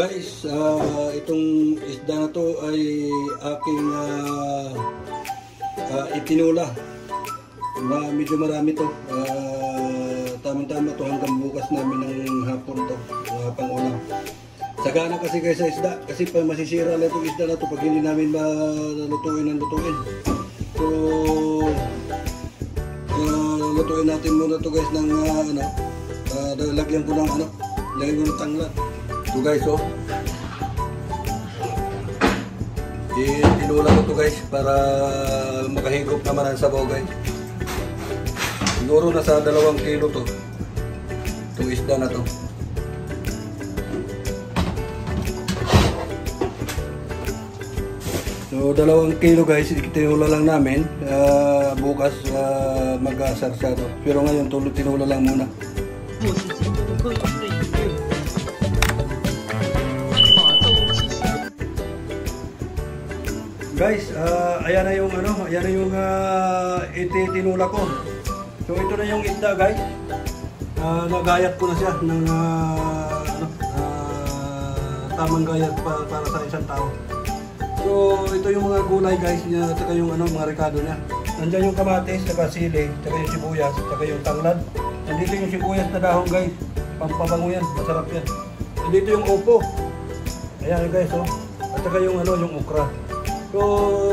Guys, ah, itong isda na to ay aking ah, ah, itinula. Ma medyo marami to. Ah, Tamang-tama to hanggang bukas namin ng hapon to. Uh, pang-ulam. Sagana kasi kayo sa isda. Kasi pa masisira na itong isda na to pag hindi namin malutuin ng lutuin. So, ah, lutuin natin muna to guys ng ah, ano. ah, lagyan ko ng ano. Lagyan ko ng tanglad. So guys, oh. Itinula ko to guys para makahigop naman ang sabaw guys. Siguro nasa dalawang kilo to. Itong isda na to. So dalawang kilo guys, itinula lang namin. Uh, bukas ah, uh, mag-asar siya to. Pero ngayon tinula lang muna. Bukas, tinula ko. Guys, ah, ayan na yung ano, ayan na yung uh, ititinula ko. So ito na yung isda guys. Ah, nagayat ko na siya ng ah, ano, ah, tamang gayat pa, para sa isang tao. So ito yung mga gulay guys niya, saka yung ano, mga rekado niya. Nandiyan yung kamatis, saka sili, saka yung sibuyas, saka yung tanglad. Nandito yung sibuyas na dahon guys. Pampabango yan, masarap yan. Nandito yung upo. Ayan guys oh. At saka yung ano, yung ukra. So,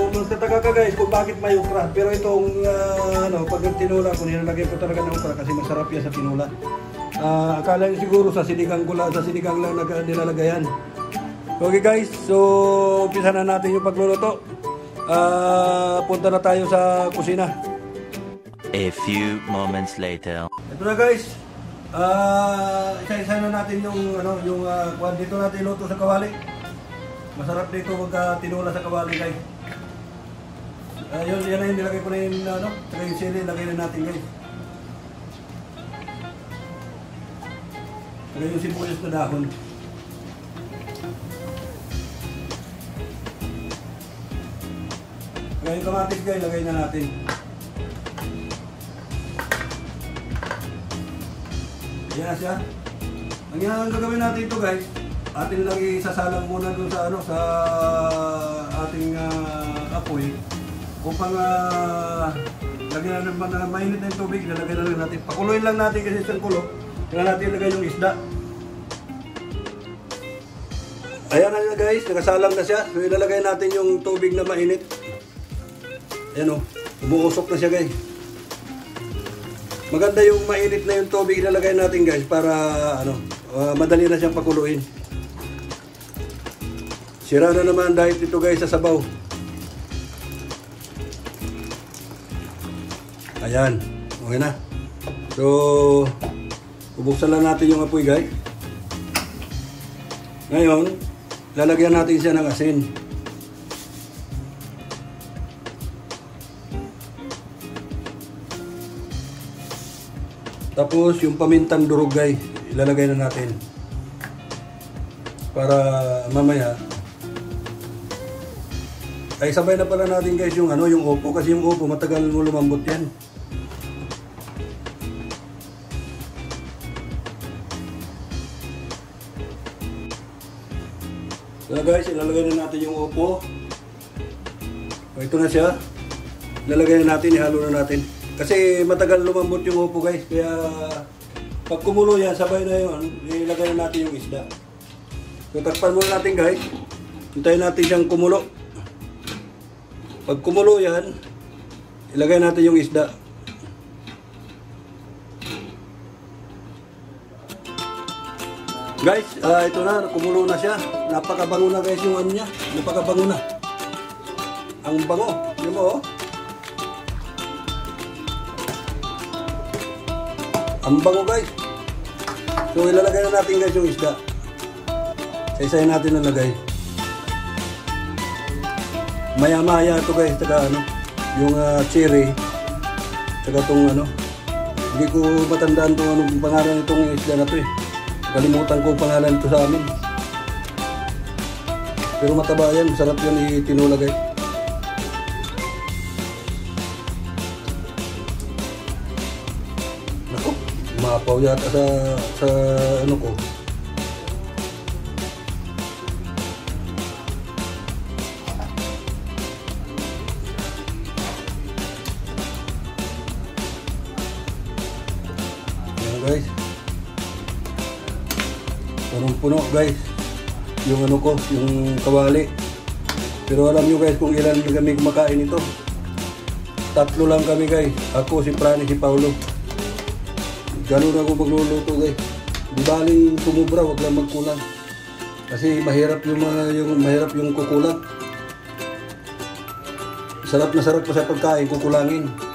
magtataka ka guys kung bakit may ukra. Pero itong ah, ano, pag tinula ko, nilalagay ko talaga ng ukra kasi masarap yan sa tinula. Ah, akala nyo siguro sa sinigang gula, sa sinigang lang nag- nilalagayan. Okay guys, so umpisa na natin yung pagluluto. Ah, punta na tayo sa kusina. A few moments later. Ito na guys. Ah, isa-isa na natin yung ano, yung uh, dito natin luto sa kawali. Masarap dito pagka tinula sa kawali guys. Ah, yun, yan na yung nilagay ko na yung ano, saka yung sili, lagay na natin guys. Saka yung sibuyas na dahon. Saka yung kamatis guys, lagay na natin. Yan na siya. Ang gagawin natin ito guys, atin lang isasalang muna dun sa ano sa ating ah, apoy upang uh, lagyan na naman na mainit na yung tubig, lalagyan na lang natin. Pakuluin lang natin kasi isang kulo. Kaya natin ilagay yung isda. Ayan na guys, nakasalang na siya. So ilalagay natin yung tubig na mainit. Ayan o, umuusok na siya guys. Maganda yung mainit na yung tubig ilalagay natin guys para ano, ah, madali na siyang pakuluin. Sira na naman dahil ito guys sa sabaw. Ayan, okay na. So, bubuksan lang natin yung apoy guys. Ngayon, lalagyan natin siya ng asin. Tapos yung pamintang durog guys, ilalagay na natin. Para mamaya ay sabay na pala natin guys yung ano yung upo kasi yung upo matagal mo lumambot yan. So guys, ilalagay na natin yung upo. O, ito na siya. Ilalagay na natin, ihalo na natin. Kasi matagal lumambot yung upo guys, kaya pag kumulo yan, sabay na yun, ilagay na natin yung isda. So takpan muna natin guys. Hintayin natin siyang kumulo. Pag kumulo yan, ilagay natin yung isda. Guys, ah, ito na, kumulo na siya. Napakabango na guys yung ano niya. Napakabango na. Ang bango. Hindi mo oh. Ang bango guys. So ilalagay na natin guys yung isda. Isa-isayin natin nalagay. Maya-maya ito guys, taga ano, yung ah, cherry, taga tong ano, hindi ko matandaan kung anong pangalan itong isda na to eh. Kalimutan ko ang pangalan ito sa amin. Pero mataba yan, masarap yan itinula guys. Naku, mapaw yata sa, sa ano ko. Guys. Punong-puno guys. Yung ano ko, yung kawali. Pero alam nyo guys kung ilan kami kumakain ito. Tatlo lang kami guys. Ako, si Prani, si Paulo. Ganun ako magluluto guys. Di baling sumubra, wag lang magkulang. Kasi mahirap yung mga yung mahirap yung kukulang. Sarap na sarap pa sa pagkain, kukulangin.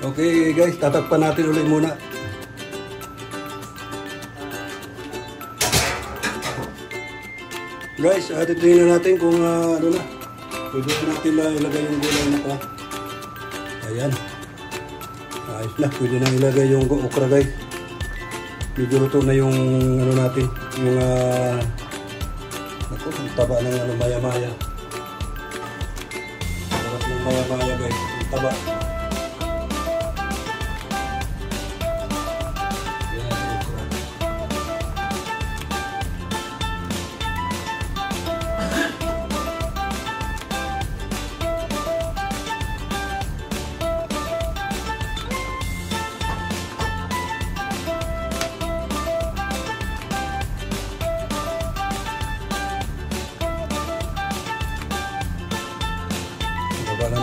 Okay guys, tatakpan natin ulit muna. Guys, uh, titingnan natin kung ah, ano na. Pwede na natin na ilagay yung gulay na ito. Ayan. Ayos na, pwede na ilagay yung okra guys. Medyo luto na yung ano natin, yung ah ako, ang taba ng ano, maya-maya. Sarap ng maya-maya guys, ang taba.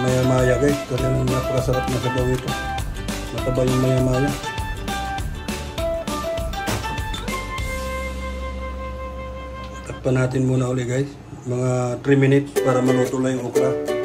Maya-maya guys, kasi napakasarap na sabaw ito. Mataba yung maya-maya. Takpan natin muna ulit guys, mga 3 minutes para maluto lang yung okra.